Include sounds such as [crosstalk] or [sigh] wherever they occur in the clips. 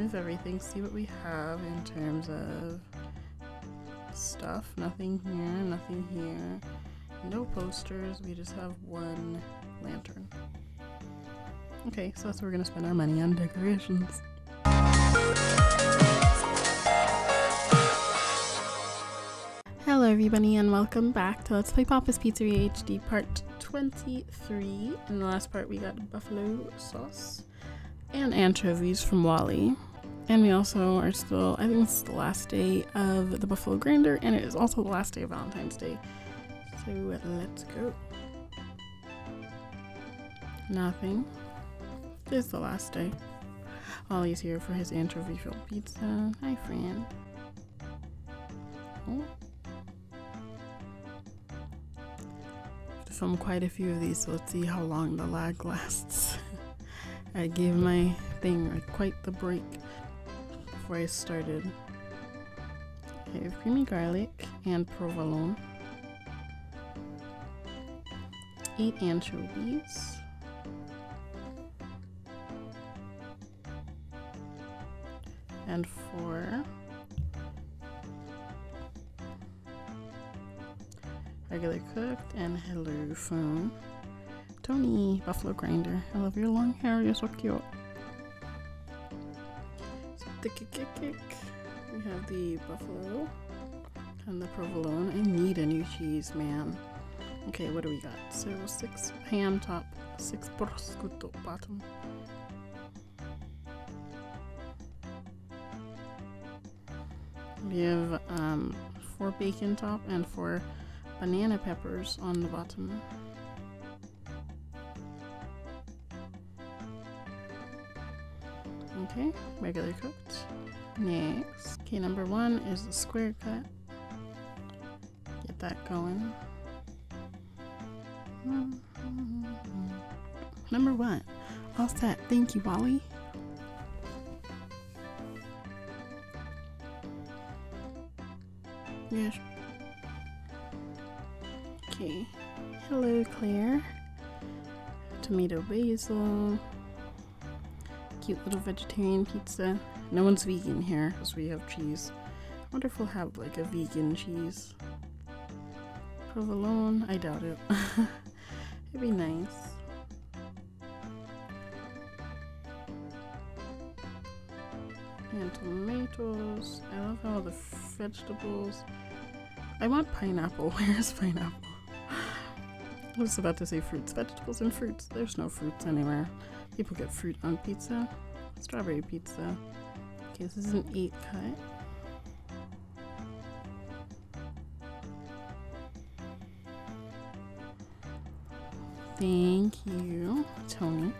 Move everything, see what we have in terms of stuff. Nothing here, nothing here. No posters, we just have one lantern. Okay, so that's what we're gonna spend our money on decorations. Hello everybody and welcome back to Let's Play Papa's Pizzeria HD part 23. In the last part we got buffalo sauce and anchovies from Wally. And we also are still, I think this is the last day of the buffalo grinder and it is also the last day of Valentine's Day. So let's go. Nothing. It's the last day. Wally's here for his anchovy filled pizza. Hi friend. Oh. to film quite a few of these, so let's see how long the lag lasts. [laughs] I gave my thing quite the break before I started. I have creamy garlic and provolone, 8 anchovies, and 4 regular cooked and hello phone. Tony Buffalo Grinder. I love your long hair, you're so cute. So, we have the buffalo and the provolone. I need a new cheese, man. Okay, what do we got? So six ham top, six prosciutto bottom. We have um, four bacon top and four banana peppers on the bottom. Okay, regular cooked. Next, okay, number one is the square cut. Get that going. Mm-hmm. Number one, all set. Thank you, Wally. Yes. Okay. Hello, Claire. Tomato basil. Cute little vegetarian pizza. No one's vegan here because we have cheese. I wonder if we'll have like a vegan cheese. Provolone? I doubt it. [laughs] It'd be nice. And tomatoes. I love all the vegetables. I want pineapple. [laughs] Where's pineapple? I was about to say fruits, vegetables, and fruits. There's no fruits anywhere. People get fruit on pizza. Strawberry pizza. Okay, this is an 8 cut. Thank you, Tony.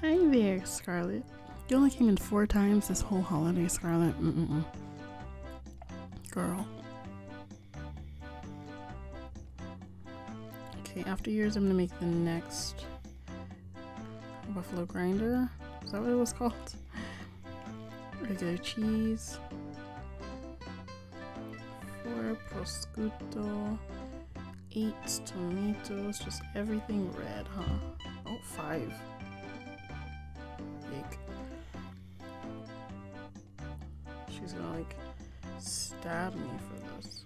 Hi there, Scarlett. You only came in four times this whole holiday, Scarlett. Mm -mm -mm. Girl. Okay, after yours, I'm gonna make the next buffalo grinder. Is that what it was called? Regular cheese. Four prosciutto. Eight tomatoes. Just everything red, huh? Oh, five. Stab me for this.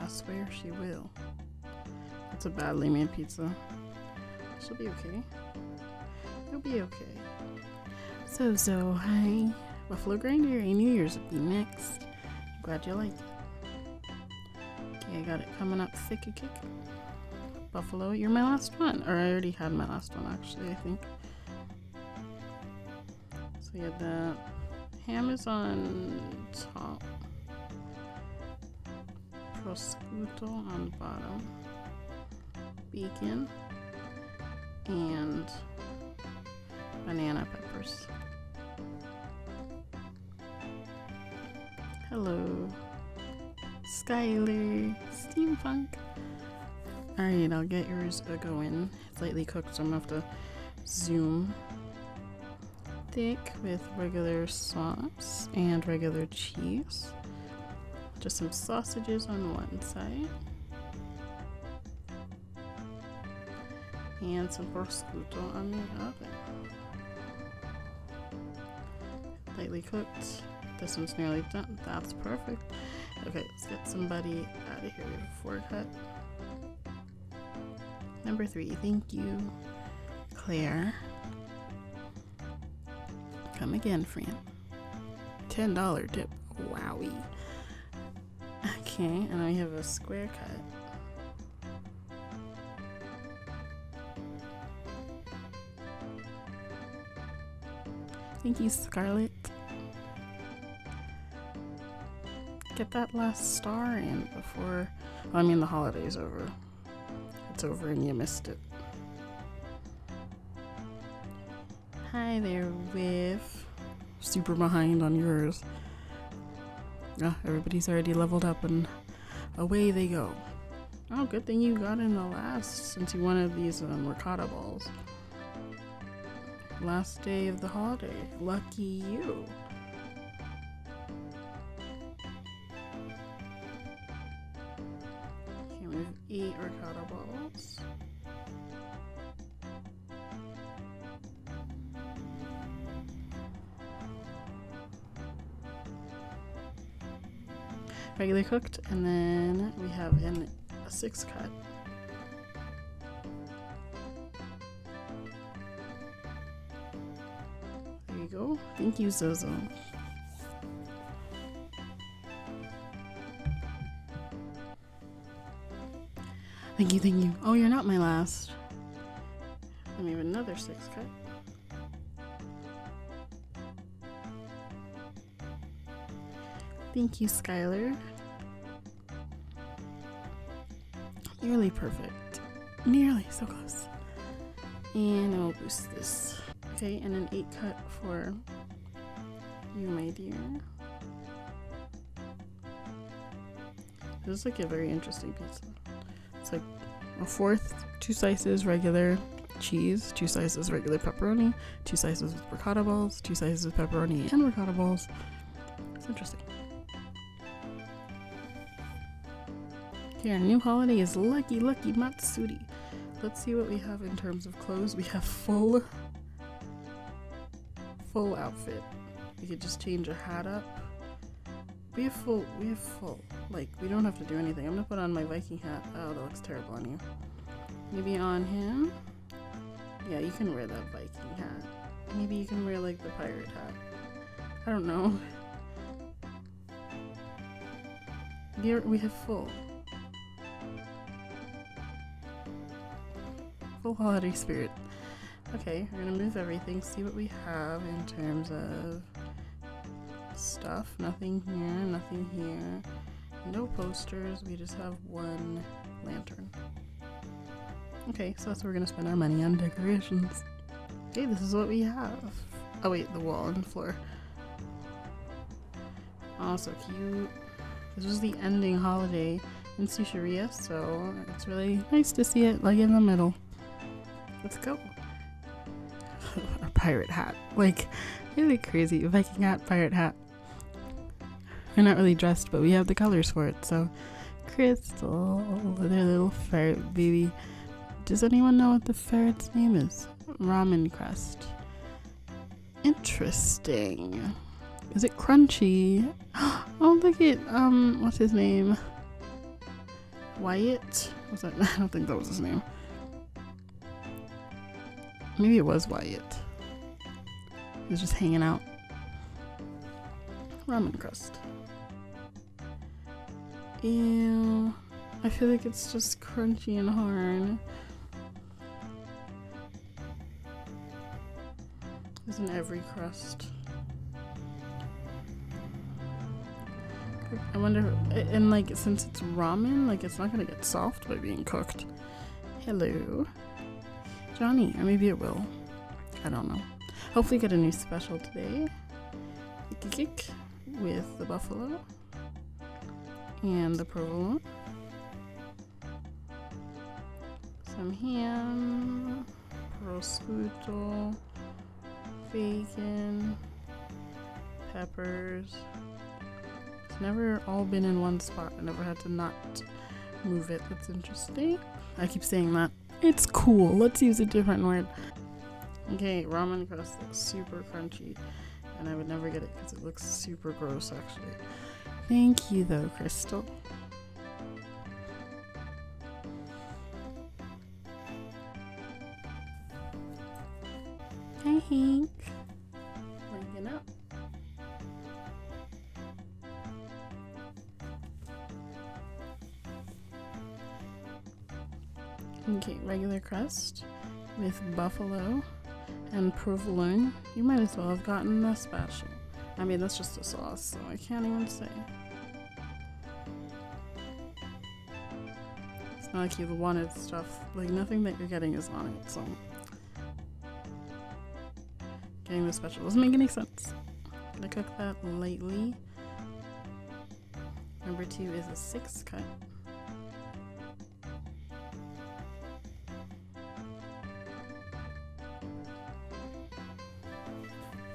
I swear she will. That's a badly made pizza. She'll be okay. You'll be okay. So, so, hi. Buffalo Grinder, a New Year's would be next. Glad you like it. Okay, I got it coming up thick a kick. Buffalo, you're my last one. Or I already had my last one, actually, I think. So, yeah, the ham is on top prosciutto on the bottom, bacon, and banana peppers. Hello, Skyler, steampunk. Alright, I'll get yours a going. It's lightly cooked, so I'm gonna have to zoom steak with regular sauce and regular cheese. Just some sausages on one side. And some prosciutto on the other. Lightly cooked. This one's nearly done. That's perfect. Okay, let's get somebody out of here. Have cut. Number three, thank you, Claire. Come again, friend. $10 tip. Wowie. Okay, and then we have a square cut. Thank you, Scarlett. Get that last star in before. Well, I mean, the holiday's over. It's over and you missed it. Hi there, Whiff. Super behind on yours. Ah, everybody's already leveled up and away they go. Oh, good thing you got in the last since you wanted these um, ricotta balls. Last day of the holiday. Lucky you. Okay, we have eight ricotta balls. Regular cooked, and then we have in a six cut. There you go. Thank you, Zozo. Thank you, thank you. Oh, you're not my last. Let me have another six cut. Thank you, Skyler. Nearly perfect. Nearly, so close. And I'll boost this. Okay, and an 8 cut for you, my dear. This is like a very interesting pizza. It's like a fourth, two slices regular cheese, two slices regular pepperoni, two slices with ricotta balls, two slices with pepperoni and ricotta balls. It's interesting. Our new holiday is Lucky Lucky Matsuri. Let's see what we have in terms of clothes. We have full, full outfit. We could just change a hat up. We have full, we have full. Like, we don't have to do anything. I'm gonna put on my Viking hat. Oh, that looks terrible on you. Maybe on him? Yeah, you can wear that Viking hat. Maybe you can wear, like, the pirate hat. I don't know. [laughs] Here we have full. Full holiday spirit. Okay, we're gonna move everything, see what we have in terms of stuff. Nothing here, nothing here. No posters, we just have one lantern. Okay, so that's what we're gonna spend our money on decorations. Okay, this is what we have. Oh wait, the wall and the floor. Oh, so cute. This was the ending holiday in Sushiria, so it's really nice to see it like in the middle. Let's go. [laughs] a pirate hat. Like, really crazy. Viking hat, pirate hat. We're not really dressed, but we have the colors for it, so. Crystal, their little ferret baby. Does anyone know what the ferret's name is? Ramen crust. Interesting. Is it crunchy? [gasps] Oh, look at, um, what's his name? Wyatt? Was that? [laughs] I don't think that was his name. Maybe it was Wyatt. He was just hanging out. Ramen crust. Ew. I feel like it's just crunchy and hard. Isn't every crust? I wonder, and like, since it's ramen, like, it's not gonna get soft by being cooked. Hello. Johnny, or maybe it will. I don't know. Hopefully, get a new special today. With the buffalo and the provolone. Some ham, prosciutto, bacon, peppers. It's never all been in one spot. I never had to not move it. That's interesting. I keep saying that. It's cool. Let's use a different word. Okay, ramen crust looks super crunchy, and I would never get it because it looks super gross actually. Thank you though, Crystal. Hi, Hank. Crust with buffalo and provolone. You might as well have gotten the special. I mean, that's just a sauce, so I can't even say. It's not like you wanted stuff. Like, nothing that you're getting is on it, so. Getting the special doesn't make any sense. Gonna cook that lightly. Number two is a six cut.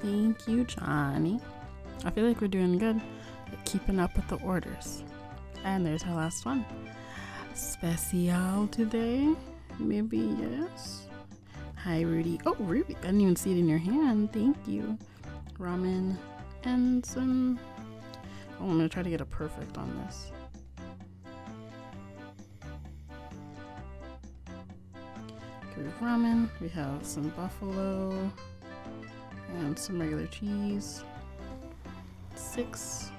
Thank you, Johnny. I feel like we're doing good at keeping up with the orders. And there's our last one. Special today? Maybe yes. Hi, Rudy. Oh, Rudy, I didn't even see it in your hand. Thank you. Ramen and some. Oh, I'm gonna try to get a perfect on this. Have ramen. We have some buffalo and some regular cheese. Six.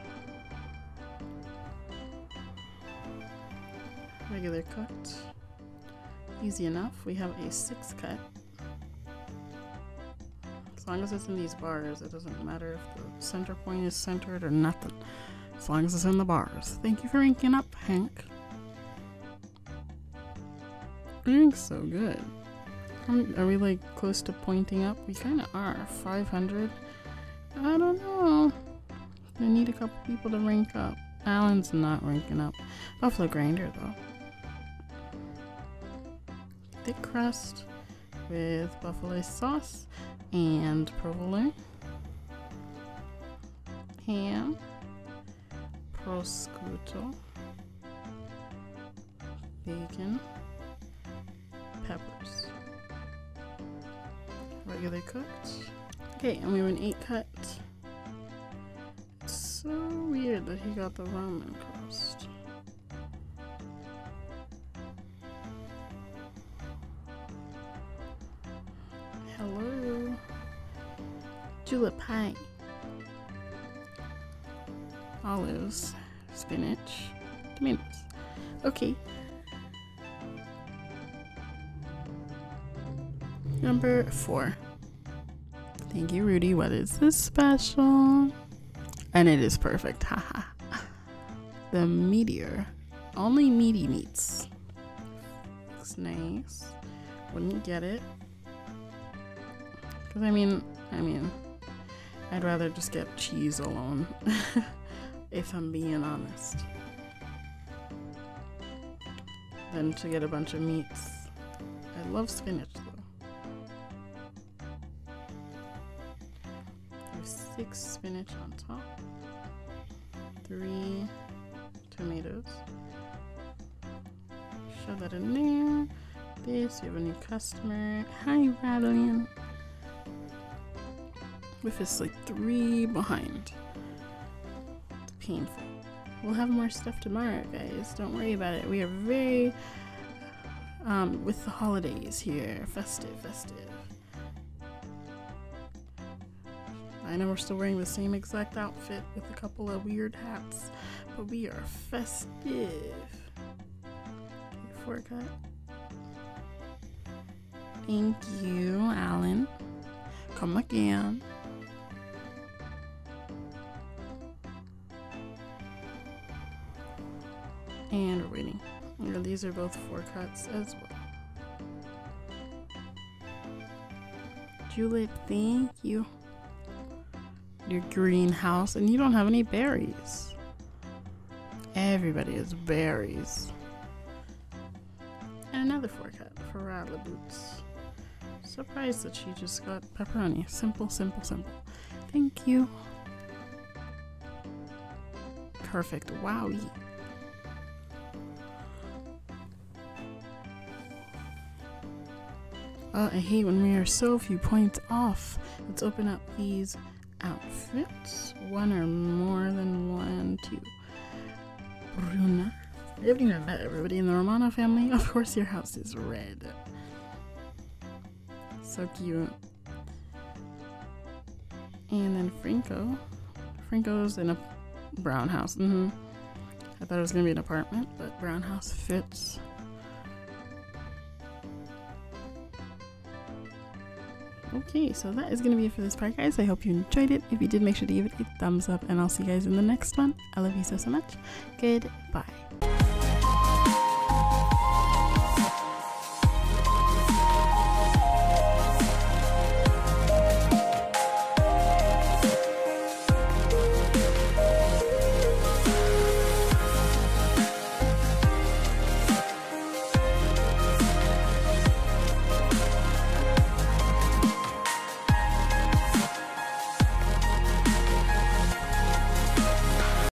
Regular cooked. Easy enough. We have a six cut. As long as it's in these bars, it doesn't matter if the center point is centered or nothing. As long as it's in the bars. Thank you for ranking up, Hank. Doing so good. Are we like close to pointing up? We kind of are. 500? I don't know. I need a couple people to rank up. Alan's not ranking up. Buffalo grinder though. Thick crust with buffalo sauce and provolone. Ham. Prosciutto. Bacon. Peppers regular cooked. Okay, and we have an eight cut. It's so weird that he got the ramen crust. Hello. Julep pie. Olives, spinach, tomatoes. Okay, Number four. Thank you, Rudy. What is this special? And it is perfect. [laughs] Haha. the meteor. Only meaty meats. Looks nice. Wouldn't get it. Because, I mean, I mean, I'd rather just get cheese alone. [laughs] if I'm being honest. Than to get a bunch of meats. I love spinach six spinach on top, three tomatoes. Shove that in there. This, you have a new customer. Hi, Radlynn. With us like three behind. It's painful. We'll have more stuff tomorrow, guys. Don't worry about it. We are very um, with the holidays here. Festive, festive. I know we're still wearing the same exact outfit with a couple of weird hats, but we are festive. Cut. Thank you, Alan. Come again. And we're waiting. And these are both four cuts as well. Julep, thank you your greenhouse and you don't have any berries. Everybody has berries. And another four cut for Rattler Boots. Surprised that she just got pepperoni. Simple, simple, simple. Thank you. Perfect. Wowie. Uh, I hate when we are so few points off. Let's open up these outfits. One or more than one, two. Bruna. I haven't even met everybody in the Romano family. [laughs] Of course, your house is red. So cute. And then Franco. Franco's in a brown house. Mm-hmm. I thought it was gonna be an apartment, but brown house fits. Okay, so that is going to be it for this part, guys. I hope you enjoyed it. If you did, make sure to give it a thumbs up, and I'll see you guys in the next one. I love you so, so much. Goodbye.